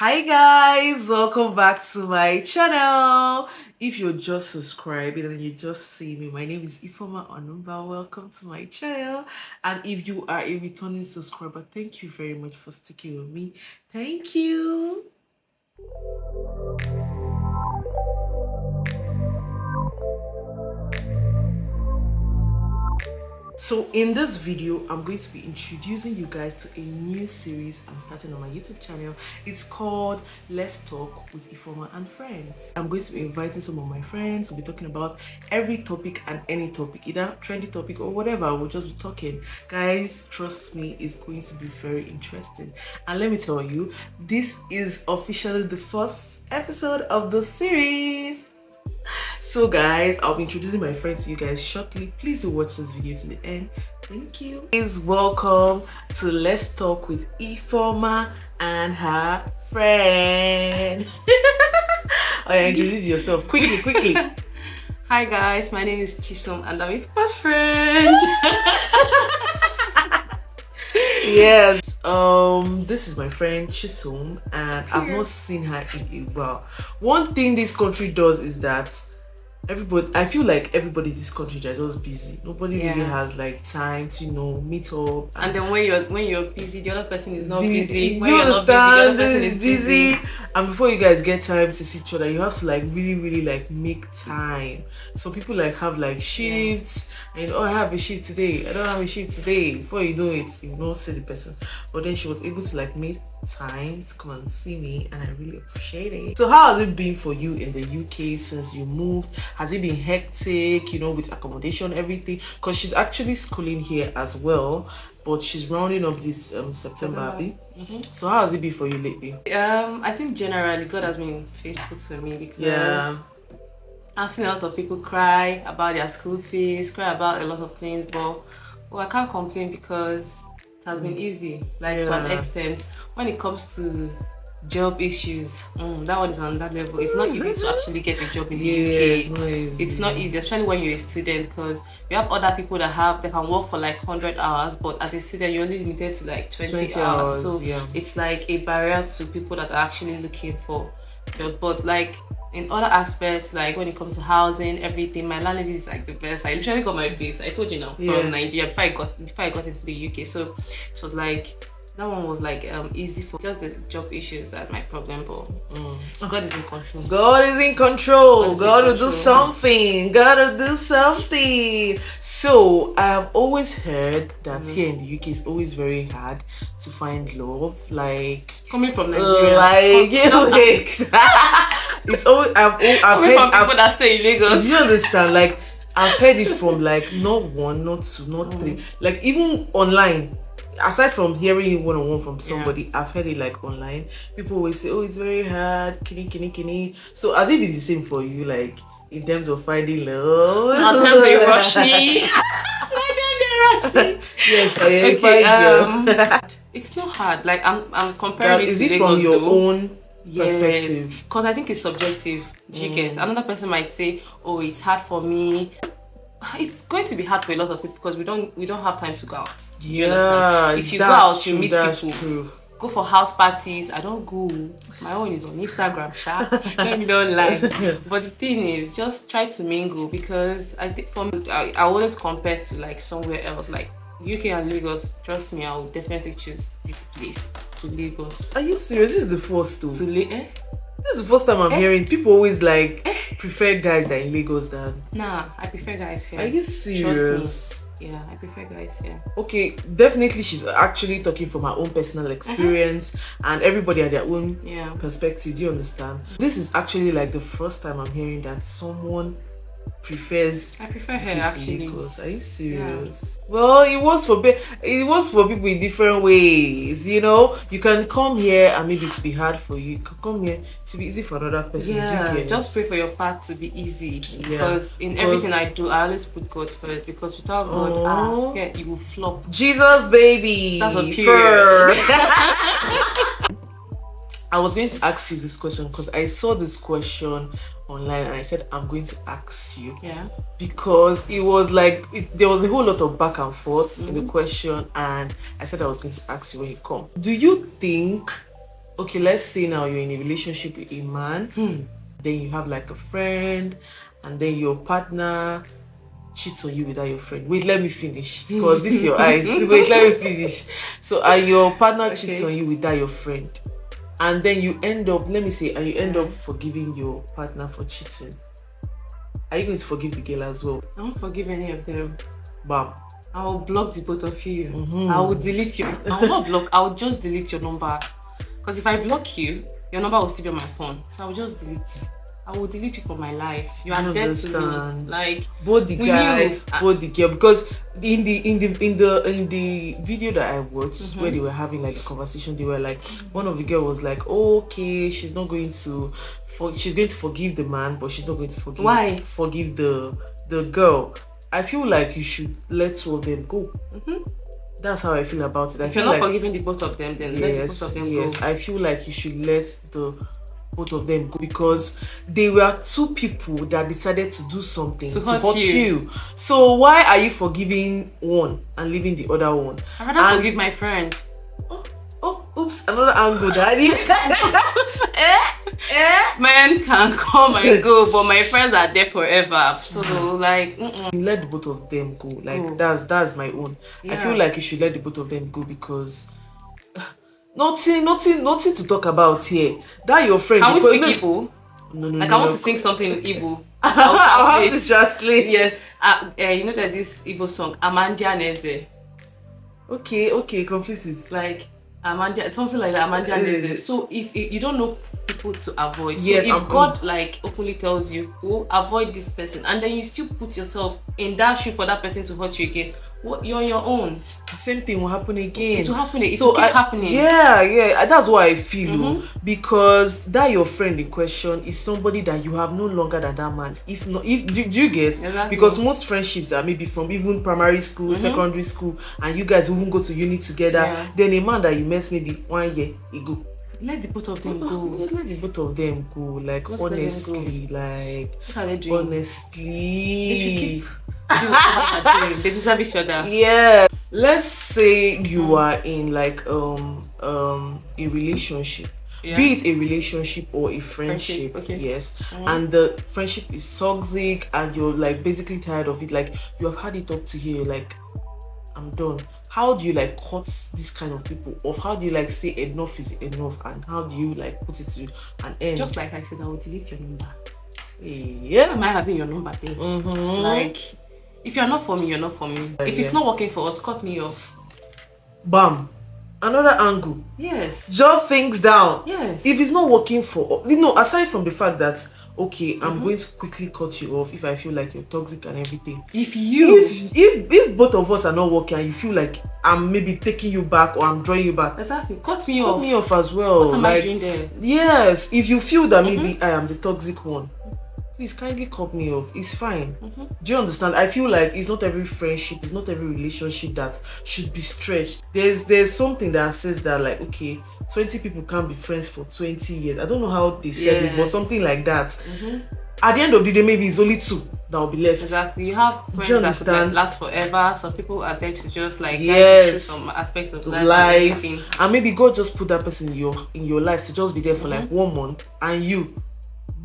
Hi guys, welcome back to my channel. If you're just subscribing and you just see me, my name is Ifeoma Onumba. Welcome to my channel. And if you are a returning subscriber, thank you very much for sticking with me. Thank you. So in this video, I'm going to be introducing you guys to a new series I'm starting on my YouTube channel. It's called Let's Talk with Ifeoma and Friends. I'm going to be inviting some of my friends. We'll be talking about every topic and any topic, either trendy topic or whatever. We'll just be talking. Guys, trust me, it's going to be very interesting. And let me tell you, this is officially the first episode of the series so guys i'll be introducing my friend to you guys shortly. Please do watch this video to the end. Thank you. Please welcome to let's talk with ifeoma and her friend. Oh yeah introduce yourself quickly quickly. Hi guys, my name is Chisom and I'm Ifeoma's friend. yes um this is my friend chisom and i've not seen her in a while. One thing this country does is that everybody i feel like everybody in this country is just busy nobody really has like time to you know meet up and then when you're when you're busy, the other person is not busy. busy. You When you're not busy, the understand? other person is is busy. And before you guys get time to see each other, you have to like really, really like make time. Some people like have like shifts and oh I have a shift today. I don't have a shift today. Before you know it, you don't see the person. But then she was able to like make time to come and see me and I really appreciate it. So how has it been for you in the UK since you moved? Has it been hectic, you know, with accommodation, everything? Because she's actually schooling here as well, but she's rounding up this um September, Abi. So how has it been for you lately? Um, I think generally God has been faithful to me because Yeah. I've seen a lot of people cry about their school fees, cry about a lot of things, but well, I can't complain because has been easy, like to an extent. When it comes to job issues, mm, that one is on that level. It's not easy to actually get a job in the Yeah, UK. it's not easy. it's not easy, especially when you're a student, because you have other people that have they can work for like hundred hours, but as a student you're only limited to like twenty, 20 hours. hours, So yeah. it's like a barrier to people that are actually looking for jobs. But like in other aspects, like when it comes to housing, everything, my landlady is like the best. I literally got my base. I told you now Yeah. from Nigeria before I got before I got into the UK. So it was like that one was like um easy for just the job issues that my problem, but God is in control. God is in control. God is in God will do something. God will do something. So I have always heard that Mm. here in the UK it's always very hard to find love. Like, Coming from Nigeria, like you know, just it's, always I've, I've coming heard from people I've, that stay in Lagos. you understand like I've heard it from like not one, not two, not Mm. three. Like even online, aside from hearing it one on one from somebody, I've heard it like online. People always say, "Oh, it's very hard, kini kini kini." So has it been the same for you, like in terms of finding love? Not time they rush me. Not time they yes, I Okay, um, it's not hard. Like I'm, I'm comparing Girl, it is to it Lagos from your though. own Yes? Mm. because I think it's subjective. Do you get? Another person might say, "Oh, it's hard for me." It's going to be hard for a lot of people because we don't we don't have time to go out. You Yeah. If you go out, you meet people. true. Go for house parties. I don't go. My own is on Instagram, sha. Let me don't lie. But the thing is, just try to mingle because I think from I, I always compare to like somewhere else, like UK and Lagos. Trust me, I will definitely choose this place to Lagos. Are you serious? This is the first too. To La- eh? This is the first time I'm eh? hearing people always like eh? prefer guys that in Lagos than. Nah, I prefer guys here. Are you Trust serious? me. Yeah, I prefer guys here. Okay, definitely she's actually talking from her own personal uh-huh. experience and everybody had their own Yeah. perspective. Do you understand? This is actually like the first time I'm hearing that someone prefers I prefer her actually. Lagos. Are you serious? Well, it works for be- it works for people in different ways. You know, you can come here and maybe to be hard for you. You can come here to be easy for another person. Yeah, just pray for your path to be easy. Yeah, Because in because- everything I do, I always put God first. Because without God, ah, yeah, you will flop. Jesus, baby. That's a period. I was going to ask you this question because I saw this question online and I said I'm going to ask you Yeah. because it was like it, there was a whole lot of back and forth in Mm-hmm. the question and I said I was going to ask you when you come. Do you think okay, let's say now you're in a relationship with a man, then you have like a friend, and then your partner cheats on you without your friend. Wait, let me finish. Because this is your eyes. Wait, let me finish. So are your partner cheats on you without your friend. And then you end up, let me say, and you end up forgiving your partner for cheating. Are you going to forgive the girl as well? I won't forgive any of them. Bam. I will block the both of you. Mm-hmm. I will delete you. I will not block. I will just delete your number. Because if I block you, your number will still be on my phone. So I will just delete you. I will delete you from my life. You are dead to me. Like both the guy, both the girl. Because in the in the in the in the video that I watched Mm-hmm. where they were having like a conversation, they were like one of the girl was like, okay, she's not going to for she's going to forgive the man, but she's not going to forgive Why? forgive the the girl. I feel like you should let two of them go. That's how I feel about it. I Mm-hmm. if you're feel not like forgiving the both of them, then let the yes, both of them yes. go. I feel like you should let the both of them go because they were two people that decided to do something To to, hurt hurt, you. you. So why are you forgiving one and leaving the other one? I'd rather And- forgive my friend. Oh, oh, oops, another angle, daddy. eh, eh. Men can come and go, but my friends are there forever. So like, mm-mm. Let both of them go. Like Go. that's that's my own. I feel like you should let the both of them go because. Nothing, nothing, nothing to talk about here. That your friend. can we speak Igbo? No, no, Like no, I want no. to sing something in Igbo. I'll have to translate. Yes, uh, uh, you know there's this Igbo song, Amandia Neze. Okay, okay, complete it. Like Amandia, something like that, Amandia. Neze. So if, if you don't know people to avoid, Yes, so if I'm- God like openly tells you, oh, avoid this person, and then you still put yourself in that shoe for that person to hurt you again, what you're on your own. The same thing will happen again. It will happen. It will keep I- happening. Yeah, yeah, that's what I feel. oh, Mm-hmm. Because that your friend in question is somebody that you have no longer than that man. If not, if do, do you get? Exactly. Because most friendships are maybe from even primary school, secondary school, and you guys even go to uni together. Yeah. Then a man that you met maybe one year ago. Let the both of them Yeah, go. let the both of them go. Like Just them go. honestly, like What are they doing? Do what they're doing. They deserve each other. yeah let's say you are in like um um a relationship Yeah. be it a relationship or a friendship, Friendship, okay. Mm-hmm. yes and the friendship is toxic and you're like basically tired of it like you have had it up to here like i'm done how do you like cut this kind of people off how do you like say enough is enough and how do you like put it to an end Just like I said, I will delete your number. yeah Am I having your number? Mhm. Like, if you're not for me, you're not for me. If it's yeah. not working for us, cut me off. bam another angle Yes. jot things down Yes. if it's not working for you know aside from the fact that okay Mm-hmm. i'm going to quickly cut you off if i feel like you're toxic and everything if you if if if both of us are not working and you feel like i'm maybe taking you back or i'm drawing you back exactly cut me cut off. me off as well What am I like doing there? yes if you feel that maybe Mm-hmm. i am the toxic one please kindly cut me off it's fine Mm-hmm. do you understand i feel like it's not every friendship it's not every relationship that should be stretched there's there's something that says that like okay 20 people can't be friends for 20 years i don't know how they said it but something like that at the end of the day maybe it's only two that will be left Exactly. You have you friends that like, understand? last forever. Some people are there to just like Yes. some aspects of life. and life everything. and maybe god just put that person in your in your life to just be there for Mm-hmm. like one month and you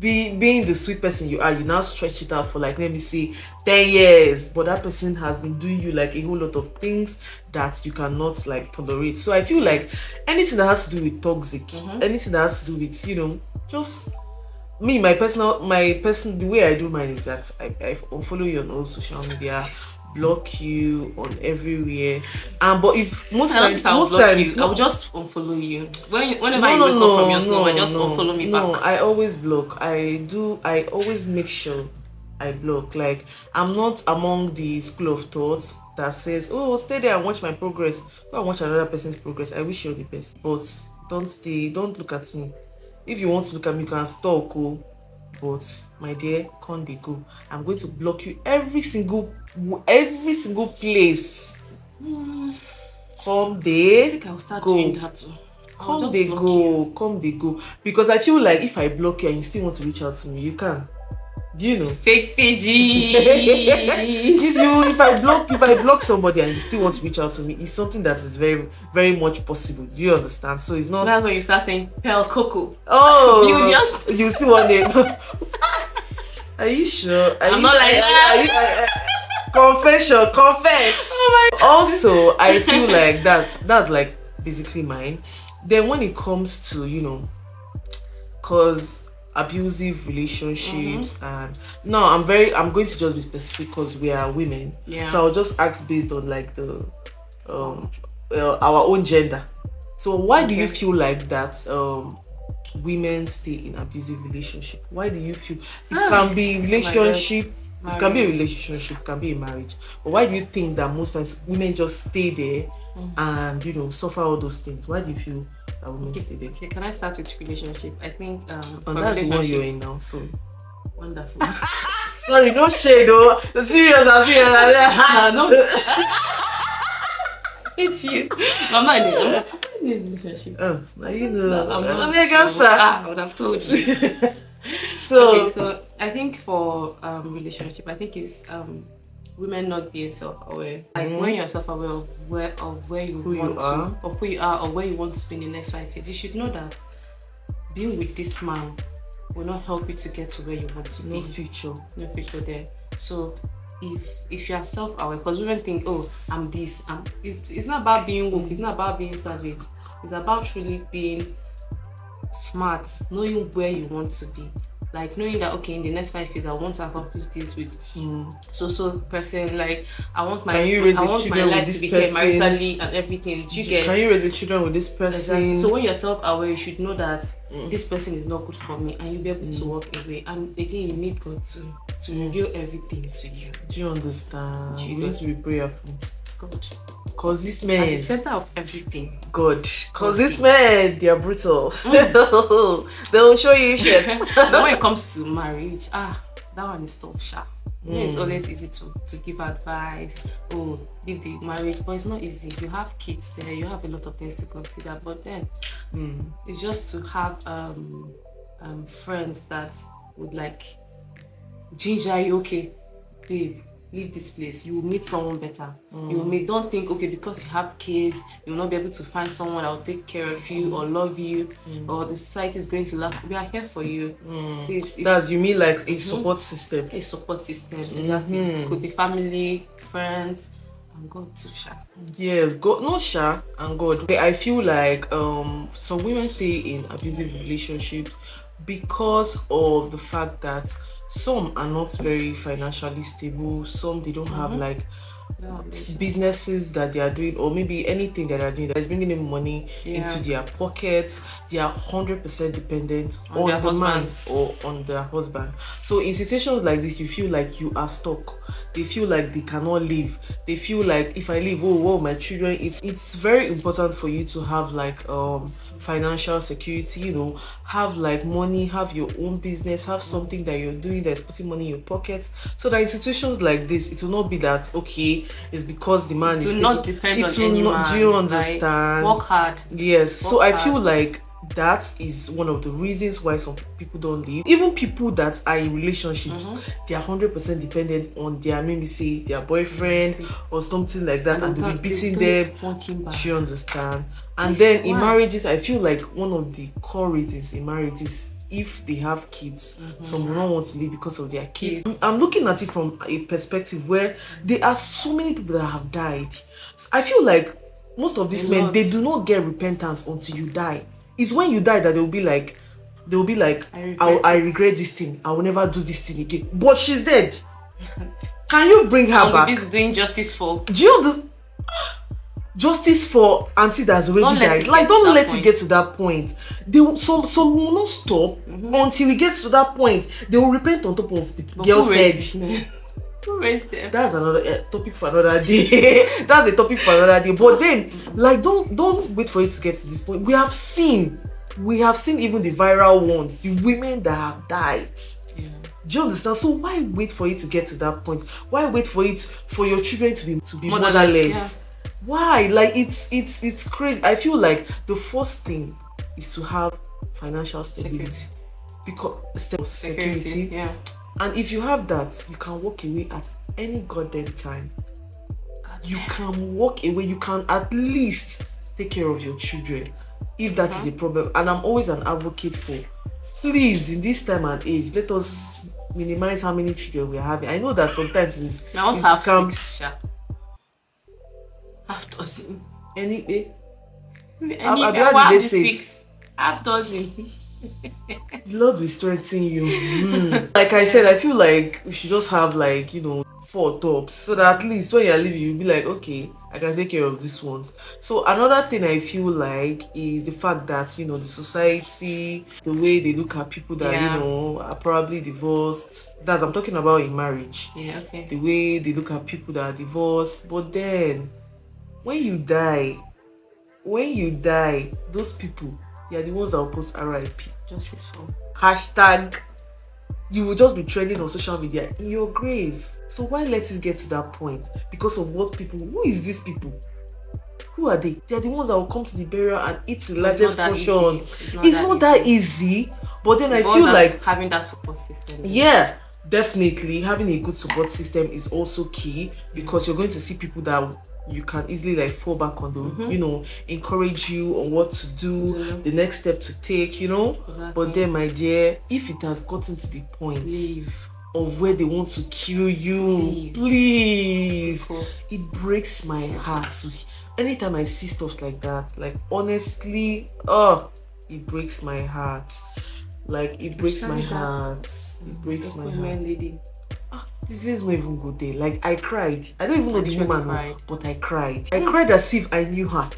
be being the sweet person you are you now stretch it out for like let me see 10 years. But that person has been doing you like a whole lot of things that you cannot like tolerate. So i feel like anything that has to do with toxic Mm-hmm. anything that has to do with you know just me my personal my person the way i do mine is that i, I unfollow you on all social media block you on everywhere and but if most I times most times you. I'll just unfollow you. When whenever you wake up from your snore, just unfollow me no, back. I always block. I do. I always make sure I block. Like I'm not among the school of thoughts that says, "Oh, stay there and watch my progress." Go and watch another person's progress. I wish you all the best, but don't stay. Don't look at me. If you want to look at me, you can stalk. Oh, but my dear, can't they go? I'm going to block you every single, every single place. Come I think I'll start go. doing that too. I'll come block go you. come they go because i feel like if i block you and you still want to reach out to me you can Do you know? Fake pages. if you if I block if I block somebody and you still want to reach out to me, it's something that is very very much possible. Do you understand? So it's not. That's when you start saying Pearl Coco. oh, You just- you see one name. Are you sure? Are I'm you, not like are- that. are you- are- confession, confess. Oh also, I feel like that's that's like basically mine. Then when it comes to you know, cause abusive relationships Mm-hmm. and no, I'm very I'm going to just be specific because we are women. Yeah. So I'll just ask based on like the um uh, our own gender. So why do you feel like that um women stay in abusive relationship? Why do you feel it Ah, can be relationship it can be a relationship, it can be a marriage. But why do you think that most times women just stay there Mm. and you know suffer all those things? Why do you feel that women stay there? Okay, can I start with relationship? I think um And that's the one you're in now. So wonderful. sorry, no shade though. The serious I feel. no, no. it's you. I'm not in I'm not in a relationship. Uh, now you No. I'm not. So- sir. Ah, I would have told you. So, okay, so I think for um relationship, I think it's um women not being self-aware. Like when you're self-aware of where of where you Mm. Who you want are. to, or who you are, or where you want to be in the next five years, you should know that being with this man will not help you to get to where you want to be. no be. future. No future there. So if if you are self-aware, because women think, oh, I'm this. I'm. It's, it's not about being woke. It's not about being savage. It's about truly being smart, knowing where you want to be. Like knowing that okay, in the next five years, I want to accomplish this with mm. so so person. Like I want my Can you raise I want my life to be here person? maritally and everything. Do you get? Can you raise the children with this person? Exactly. So when you're self-aware, you should know that Mm. this person is not good for me, and you'll be able to mm. walk away. And again, you need God to to mm. reveal everything to you. Do you understand? Do you we need to be prayerful. God, Cause this at man, the center of everything. God. Cause this is- man, they are brutal. Mm. they will show you shit. when it comes to marriage, ah, that one is tough, sha. Yeah, Mm. it's always easy to, to give advice. Oh, leave the marriage, but it's not easy. You have kids there, you have a lot of things to consider. But then Mm. it's just to have um, um friends that would like ginger you. Okay, babe, leave this place. You will meet someone better. You may. Don't think okay because you have kids, you will not be able to find someone that will take care of you or love you, or the society is going to love. We are here for you. Mm. So it's, it's That's you mean like a mhm. support system. a support system. Exactly. Mm-hmm. Could be family, friends, and God too, sha. Yes, God, no sha and God. I feel like um some women stay in abusive relationships because of the fact that some are not very financially stable. Some they don't have like Yeah, businesses that they are doing or maybe anything that they are doing that is bringing in money Yeah. into their pockets. They are 100% dependent On on, the man or on their husband. So in situations like this you feel like you are stuck. They feel like they cannot leave they feel like if i leave oh whoa my children it's it's very important for you to have like um financial security you know have like money have your own business have something that you're doing that's putting money in your pocket so that in situations like this it will not be that okay it's because the man Do is not taking- depend it on will any not- do you understand work hard. Yes, so Work I feel hard. like that is one of the reasons why some people don't leave. Even people that are in relationships, Mm-hmm. they are hundred percent dependent on their maybe say their boyfriend or something like that, and, they they'll don't- be beating don't them. Do you understand? And then in marriages, I feel like one of the core reasons in marriages, if they have kids, Mm-hmm. some will not want to leave because of their kids. I'm- I'm looking at it from a perspective where there are so many people that have died. So I feel like most of these men lot. they do not get repentance until you die. It's when you die that they'll be like, they'll be like, I I regret I, it." regret this thing. I will never do this thing again. But she's dead. Can you bring her I'll back? busy doing justice for. do you understand? Justice for auntie that's already Don't died. it Like, don't let it point. get to that point. They will, some some will not stop until it gets to that point. They will repent on top of the But girl's head. them? That's another uh, topic for another day. That's a topic for another day. But then, like, don't don't wait for it to get to this point. We have seen, we have seen even the viral ones, the women that have died. Yeah. Do you understand? So why wait for it to get to that point? Why wait for it for your children to be to be Motherless, motherless? Why? Like it's it's it's crazy. I feel like the first thing is to have financial stability. Security. Because security. Security. Yeah. And if you have that, you can walk away at any goddamn time. You can walk away, you can at least take care of your children if that is a problem. And I'm always an advocate for please, in this time and age, let us minimize how many children we are having. I know that sometimes it's, I want it to have becomes six. Sha. Half dozen. any eh, Any, I've- I've I heard will have they the say it. six. Half dozen. The Lord will strengthen you. Mm. Like I said, I feel like we should just have like you know four tops so that at least when you're leaving, you'll be like, okay, I can take care of these ones. So another thing I feel like is the fact that you know the society, the way they look at people that Yeah. you know are probably divorced. That's I'm talking about in marriage. Yeah, okay. The way they look at people that are divorced, but then when you die, when you die, those people are the ones that will post RIP Justice for. hashtag you will just be trending on social media in your grave so why let it get to that point because of what people who is these people who are they they are the ones that will come to the burial and eat the largest that portion easy. it's not, that easy but then i But feel like having that support system. yeah definitely having a good support system is also key because you're going to see people that you can easily like fall back on the mm-hmm. you know encourage you on what to do Do. the next step to take you know Exactly. but then my dear if it has gotten to the point Leave. of where they want to kill you Leave. please Cool. it breaks my heart to anytime i see stuff like that like honestly oh it breaks my heart like it breaks my Especially heart it breaks my heart lady. This let's not even go there. Like I cried. I don't even know the woman, oh, cried. but I cried. I hmm. cried as if I knew her.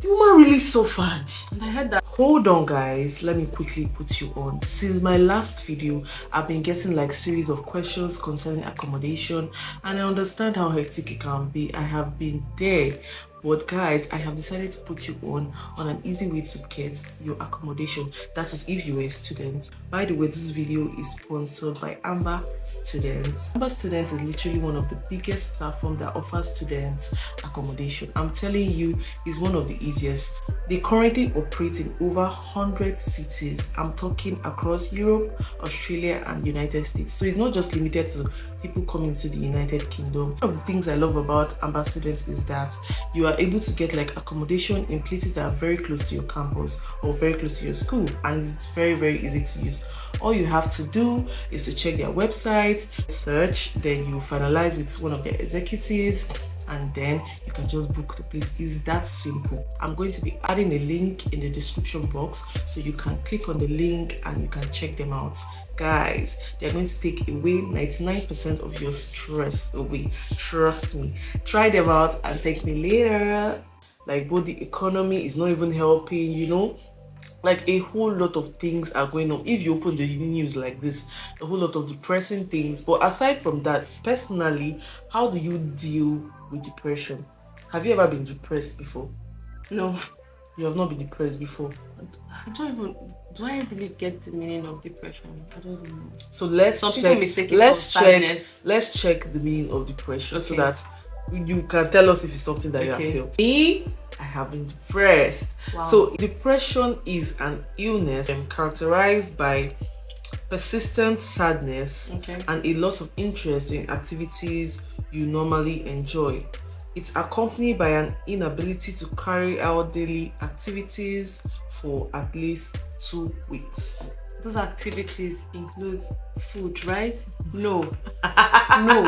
The woman really suffered. And I heard that. Hold on, guys. Let me quickly put you on. Since my last video, I've been getting like series of questions concerning accommodation, and I understand how hectic it can be. I have been there. But guys, I have decided to put you on on an easy way to get your accommodation. That is if you are a student. By the way, this video is sponsored by Amber Students. Amber Students is literally one of the biggest platform that offers students accommodation. I'm telling you, it's one of the easiest. They currently operate in over 100 cities. I'm talking across Europe, Australia, and United States. So it's not just limited to people coming to the United Kingdom. One of the things I love about Amber Students is that you are able to get like accommodation in places that are very close to your campus or very close to your school, and it's very very easy to use. All you have to do is to check their website, search, then you finalize with one of their executives and then you can just book the place. It's that simple. I'm going to be adding a link in the description box so you can click on the link and you can check them out. Guys they're going to take away 99 percent of your stress away. Trust me. Try them out and thank me later. Like both the economy is not even helping you know like a whole lot of things are going on if you open the news like this a whole lot of depressing things but aside from that personally how do you deal with depression have you ever been depressed before No. you have not been depressed before I don't even. Do I really get the meaning of depression? I don't even know. so let's Some people check mistake it let's for check sadness. let's check the meaning of depression so that you can tell us if it's something that you Okay. have felt me i have been depressed Wow. so depression is an illness um, characterized by persistent sadness Okay. and a loss of interest in activities you normally enjoy. It's accompanied by an inability to carry out daily activities for at least two weeks. Those activities include food, right? No. no.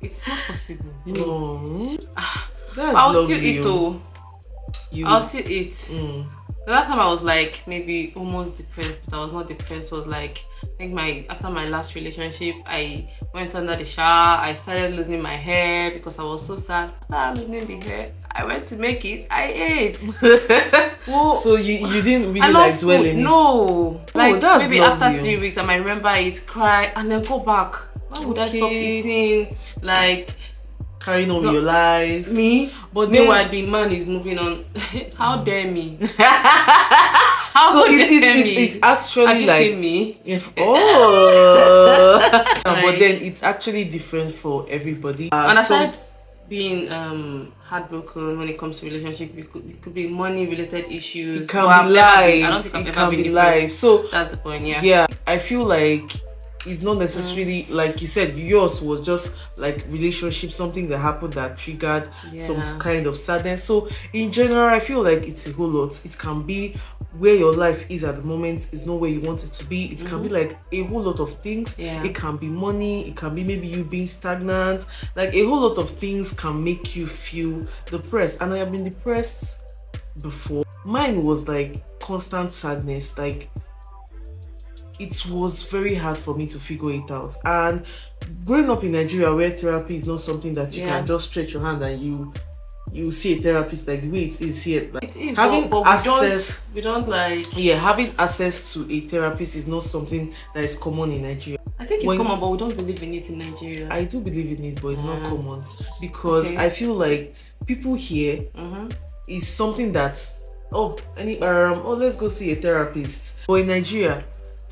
It's not possible. No. Mm. That's I'll still eat though. You, I'll still eat. Mm. The last time I was like maybe almost depressed, but I was not depressed. Was like I think my after my last relationship, I went under the shower. I started losing my hair because I was so sad. After losing the hair, I went to make it. I ate. Whoa. so you, you didn't really like dwell food. in it. No, like that's maybe after lovely. three weeks, I might remember it, cry, and then go back. Why would I stop eating? Like Carrying on No. your life. me, But meanwhile then, the man is moving on. How dare me? How so it, it, me? it, it's actually Have you like seen me? Yeah. Oh, but then it's actually different for everybody. Uh, and so- aside being um heartbroken when it comes to relationship, it could, it could be money related issues. it can be never been- I don't life. think I've It ever can been be depressed. life. So That's the point. Yeah. yeah, I feel like it's not necessarily like you said yours was just like relationship something that happened that triggered Yeah. some kind of sadness. So in general i feel like it's a whole lot. It can be where your life is at the moment. Is not where you want it to be. It can be like a whole lot of things. Mm-hmm. Yeah. it can be money. It can be maybe you being stagnant. Like a whole lot of things can make you feel depressed. And i have been depressed before. Mine was like constant sadness. Like it was very hard for me to figure it out and growing up in nigeria where therapy is not something that you Yeah. can just stretch your hand and you you see a therapist like the way it is here like It is, having but, but we access don't we don't like. yeah having access to a therapist is not something that is common in nigeria I think it's when- common, but we don't believe in it in Nigeria. i do believe in it but it's not Mm. common because Okay. i feel like people here mm-hmm. is something that oh any um oh let's go see a therapist but in nigeria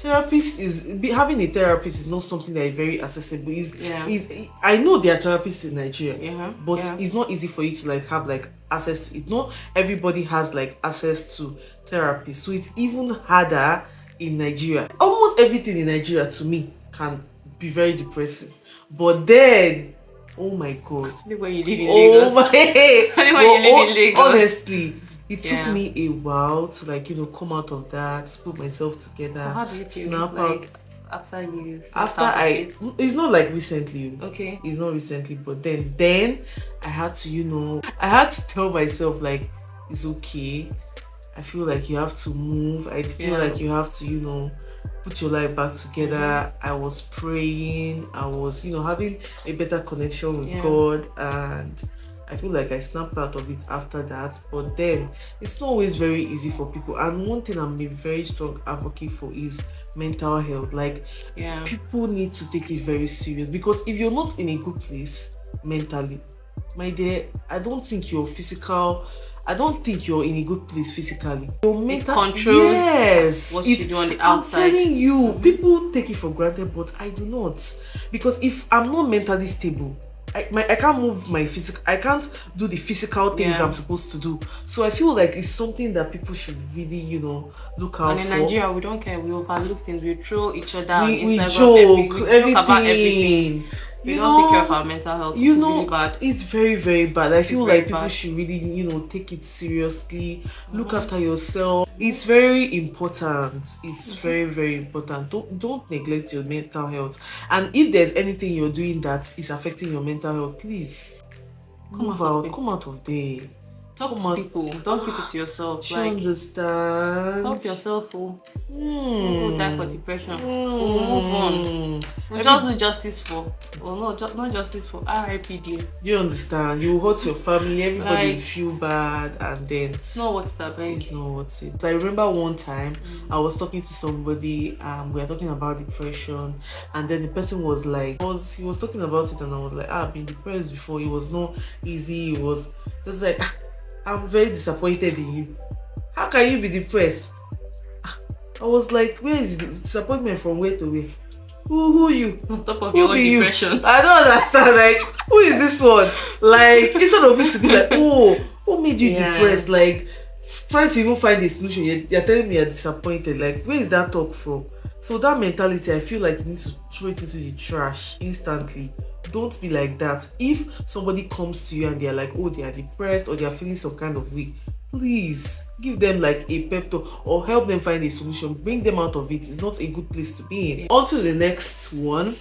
therapist is having a therapist is not something that is very accessible is Yeah. is i know there are therapists in nigeria Yeah. but yeah. it's not easy for you to like have like access to it not everybody has like access to therapy so it's even harder in nigeria almost everything in nigeria to me can be very depressing but then oh my god when you live in Oh Lagos. my! When But you live in hon- Lagos. Honestly, it took Yeah. me a while to like you know come out of that, put myself together. How do you feel snap like out. after you After I, it? it's not like recently. Okay. It's not recently, but then then I had to you know I had to tell myself like it's okay. I feel like you have to move. I feel Yeah. like you have to you know put your life back together. Mm-hmm. I was praying. I was you know having a better connection with Yeah. God and. I feel like I snapped out of it after that, but then it's not always very easy for people. And one thing I'm a very strong advocate for is mental health. Like Yeah. people need to take it very serious because if you're not in a good place mentally my dear i don't think your physical i don't think you're in a good place physically your mental controls yes what you do on the i'm telling you mm-hmm. people take it for granted but i do not because if i'm not mentally stable I, my, I can't move my physical i can't do the physical things Yeah. i'm supposed to do so i feel like it's something that people should really you know look out And in for Nigeria, we don't care. We overlook things. We throw each other we, we joke, every, we everything. about everything. We You don't take care of know, our mental health. you know really bad. it's very very bad i feel like people bad. should really you know take it seriously look Mm-hmm. after yourself it's very important it's Mm-hmm. very very important don't don't neglect your mental health and if there's anything you're doing that is affecting your mental health please Come move out of out it. come out of there Talk Come to on. people. Don't keep it to yourself. do you Like understand help yourself. Oh, Hmm. Don't die for depression. We'll move on. Hmm. We'll just do justice for. Well, no, ju- not justice for. R.I.P. dear. Do you understand you hurt your family everybody Like- feel bad and then It's not what it's about. It's not what's it. I remember one time I was talking to somebody, um, we were talking about depression, and then the person was like, was he was talking about it, and I was like, ah, I've been depressed before. It was not easy. It was just like, "Ah, I'm very disappointed in you. How can you be depressed? Ah, I was like, where is the disappointment from where to where? Who who you? On top of Who your be you? depression. I don't understand. Like, who is this one? Like, instead of it to be like, oh, what made you Yeah. depressed? Like, trying to even find a solution. You're, you're telling me you're disappointed. Like, where is that talk from? So that mentality, I feel like you need to throw it into the trash instantly. Don't be like that. If somebody comes to you and they're like, oh, they are depressed or they are feeling some kind of way, please give them like a pep talk or help them find a solution. Bring them out of it. It's not a good place to be in. On to the next one.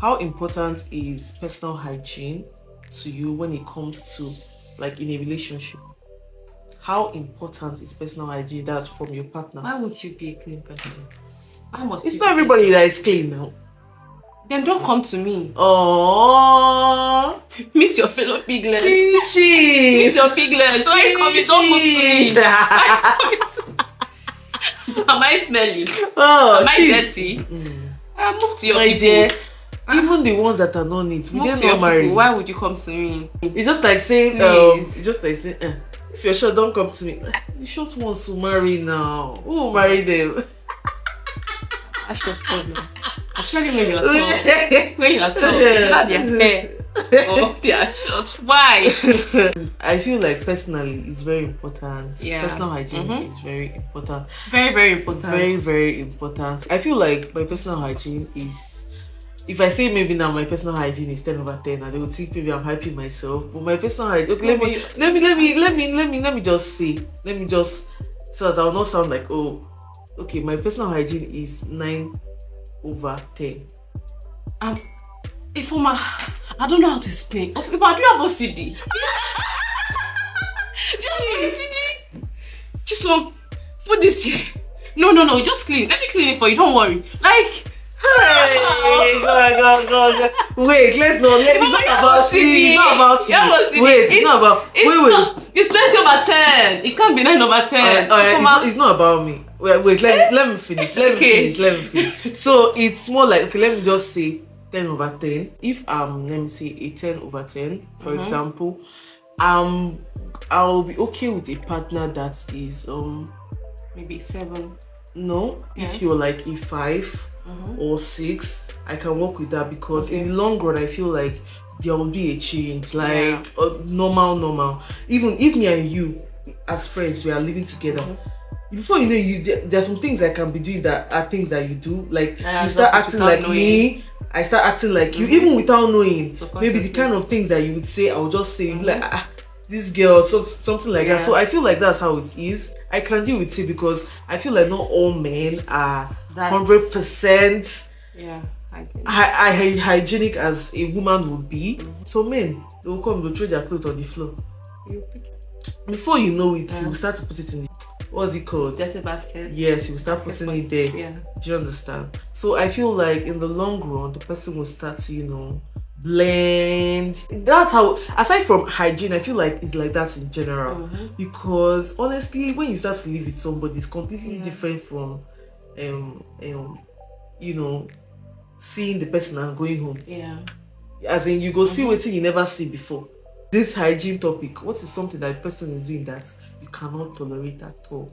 How important is personal hygiene to you when it comes to like in a relationship? How important is personal hygiene? That's from your partner. Why would you be a clean person? It's not everybody that is clean now. Then don't come to me. Oh, Meet your fellow piglets. Chichi. Meet your piglets. Why you coming? Don't come to me. Am I smelly? oh, Am I Chi- dirty? Uh, move to your My people. dear, even the ones that are not neat, we to your not people. Why would you come to me? It's just like saying, um, it's just like saying, eh, if you're sure, don't come to me. You short ones who marry now. Who will marry them? Tell you. Especially when you are tall. When you are tall. It's not their hair. oh, they are. Why? I feel like personally it's very important. Yeah. Personal hygiene Mhm. is very important. Very, very important. Very, very important. I feel like my personal hygiene is if I say maybe now my personal hygiene is 10 over 10 and they will think maybe I'm hyping myself. But my personal hygiene okay, let me let me let me let me let me let me just say let me just so that I'll not sound like oh okay my personal hygiene is 9 over 10. Um, if I'm a, I don't know how to explain. If if I do have OCD. do you have OCD? Just one, put this here. No, no, no, just clean. Let me clean it for you. Don't worry. Like, Hey, go go go go. Wait, let's not. Let, it's not you about me. It's not about You me. OCD. Wait, it's, It's- not about. it's wait, wait. not. It's twenty over ten. It can't be nine over ten. Alright, alright, it's, not, it's not about me. Wait, wait let me let me finish. Let me Okay. finish. Let me finish. So it's more like okay. Let me just say ten over ten. If um, let me say a ten over ten, for Mm-hmm. example, um, I'll be okay with a partner that is um Maybe seven. no. Yeah. If you're like a 5 Mhm. or six, I can work with that because Okay. in the long run, I feel like there will be a change. Like Yeah. uh, normal, normal. Even if me and you, as friends, we are living together. Mm-hmm. Before you know, you there, there are some things I can be doing that are things that you do. Like Yeah, you start acting like me. I start acting like you, even without knowing. Maybe the kind of things that you would say, I'll just say be like, ah, this girl, so, something like that. Yeah. So I feel like that's how it is. I can deal with it because I feel like not all men are hundred percent Yeah, I it. hy- hy- hygienic as a woman would be. Mm-hmm. So men, they will come, they'll throw their clothes on the floor. You pick Before you know it, Yeah. you will start to put it in the what's it called? dirty basket. Yes, you will start putting it there. Yeah. Do you understand? So I feel like in the long run, the person will start to, you know, blend. That's how, aside from hygiene, I feel like it's like that in general. Mhm. Because honestly, when you start to live with somebody, it's completely Yeah. different from, um, um, you know, seeing the person and going home. Yeah. As in, you go see Mm-hmm. what you never see before. This hygiene topic, what is something that person is doing that cannot tolerate at all?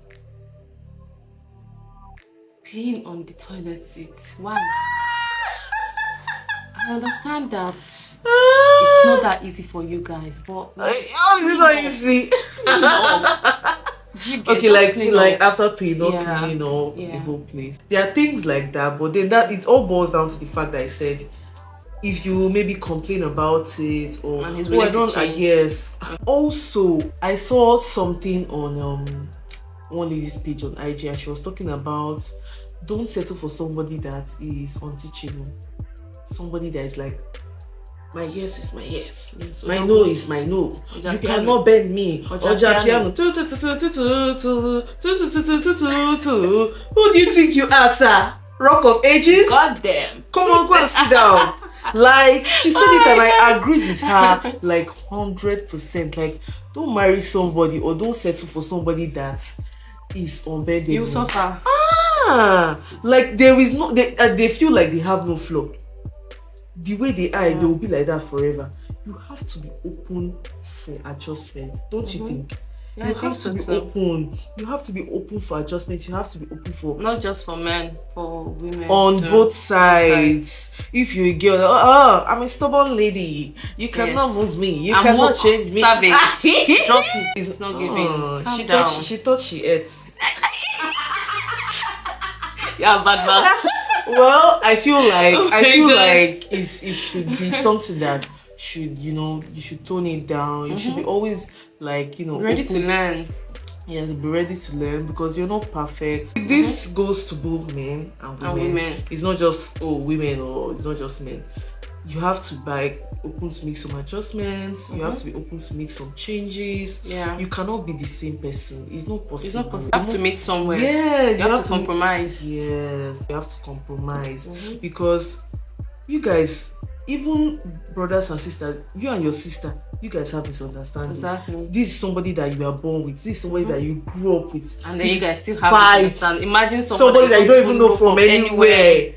Peeing on the toilet seat. Why? I understand that it's not that easy for you guys, but How is it not easy? Do you get okay like like up. after peeing not Yeah, cleaning up the whole place there are things like that but then that it all boils down to the fact that i said if you maybe complain about it or and oh, I don't I guess also I saw something on um one lady's page on IG and she was talking about don't settle for somebody that is unteachable somebody that is like my yes is my yes so my no is my no Oja you piano. cannot bend me Oja piano who do you think you are sir rock of ages god damn come on go and sit down like she said it and i agreed with her like 100% like don't marry somebody or don't settle for somebody that is unbendable You suffer. ah! Like there is no they, uh, they feel like they have no flaw. The way they are they will be like that forever. You have to be open for adjustment don't you think? Mm-hmm. Yeah, you I have to so be too. open you have to be open for adjustment you have to be open for Not just for men, for women. on too. both sides. If you're a girl, oh, oh, I'm a stubborn lady. You cannot Yes. move me. You I'm cannot woke, change me. savage. Drop it. It's not giving. Oh, Calm she down. thought she, she thought she ate. Yeah, bad mouth. Well, I feel like Oh I feel God. like it's, it should be something that should you know you should tone it down. You should be always like you know Ready to learn. Yes, be ready to learn because you're not perfect. This goes to both men and women. And women. It's not just oh women or it's not just men. You have to be open to make some adjustments. You have to be open to make some changes. Yeah. You cannot be the same person. It's not possible. It's not possible. You have to meet somewhere. Yes, You have to compromise. Yes, you have to compromise Mhm. because you guys, even brothers and sisters, you and your sister, you guys have misunderstanding. Exactly. This is somebody that you are born with. This is somebody that you grew up with. And then you guys still have Fight. to understand. Imagine somebody, somebody, that you don't even know from anywhere.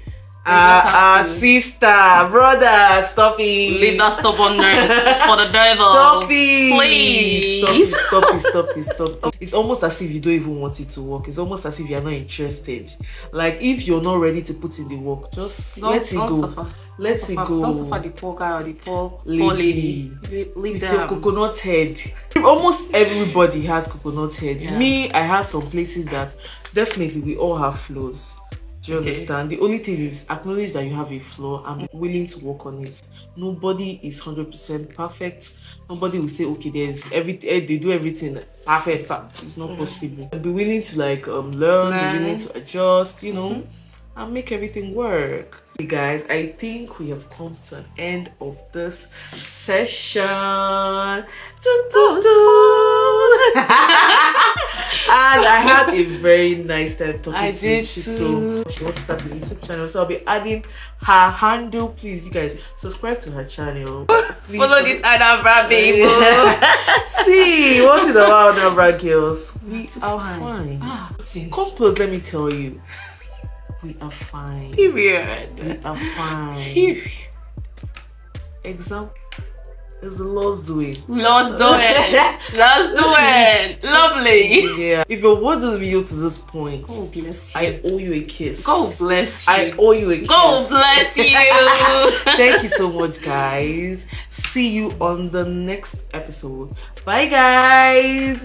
Ah, have ah, to- sister, brother, stop it. Leave that stubbornness. It's for the devil. Stop it! Please. Stop it, stop it, stop it, stop it. It's almost as if you don't even want it to work. It's almost as if you're not interested. Like if you're not ready to put in the work, just Don't- let it go. suffer. Let it Suffer- go. Don't suffer the poor guy or the poor, Lady. poor lady. Leave, leave With your coconut head. Almost everybody has coconut head. Yeah. Me, I have some places that definitely we all have flaws. Do you Okay. understand? The only thing is acknowledge that you have a flaw and be willing to work on it. Nobody is 100% perfect. Nobody will say, okay, there's everything, eh, they do everything perfect. It's not possible. Be willing to like um, learn, Learn. be willing to adjust, you know, and make everything work. Hey guys, I think we have come to an end of this session. Dun, dun, dun. and I had a very nice time talking I to did Chisom. She wants to start the YouTube channel, so I'll be adding her handle. Please, you guys, subscribe to her channel. Please, Follow this Anambra baby. See, what is about Anambra girls? We too are fine. fine. Ah, Come close, let me tell you. We are fine. Period. We are fine. Period. Example is the Lord's doing. Let's do it. Let's do it. Lovely. Yeah. If you watch this video to this point, God bless you. I owe you a kiss. God bless you. I owe you a kiss. God bless you. Thank you so much, guys. See you on the next episode. Bye, guys.